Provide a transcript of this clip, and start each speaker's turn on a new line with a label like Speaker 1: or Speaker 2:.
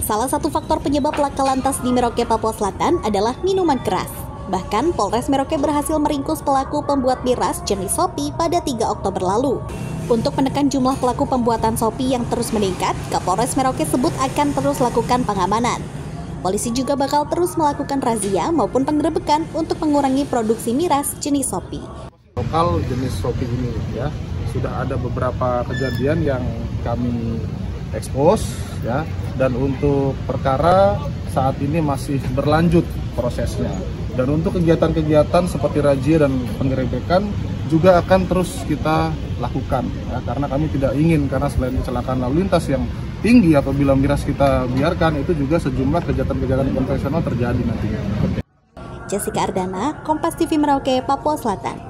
Speaker 1: Salah satu faktor penyebab laka lantas di Merauke, Papua Selatan adalah minuman keras. Bahkan Polres Merauke berhasil meringkus pelaku pembuat miras jenis Sopi pada 3 Oktober lalu. Untuk menekan jumlah pelaku pembuatan Sopi yang terus meningkat, Kapolres Merauke sebut akan terus lakukan pengamanan. Polisi juga bakal terus melakukan razia maupun penggerebekan untuk mengurangi produksi miras jenis Sopi.
Speaker 2: Lokal jenis Sopi ini ya, sudah ada beberapa kejadian yang kami ekspos ya dan untuk perkara saat ini masih berlanjut prosesnya dan untuk kegiatan-kegiatan seperti razia dan penggerebekan juga akan terus kita lakukan ya karena kami tidak ingin karena selain kecelakaan lalu lintas yang tinggi apabila miras kita biarkan itu juga sejumlah kejahatan-kejahatan konvensional terjadi nantinya.
Speaker 1: Jessica Ardana, Kompas TV Merauke, Papua Selatan.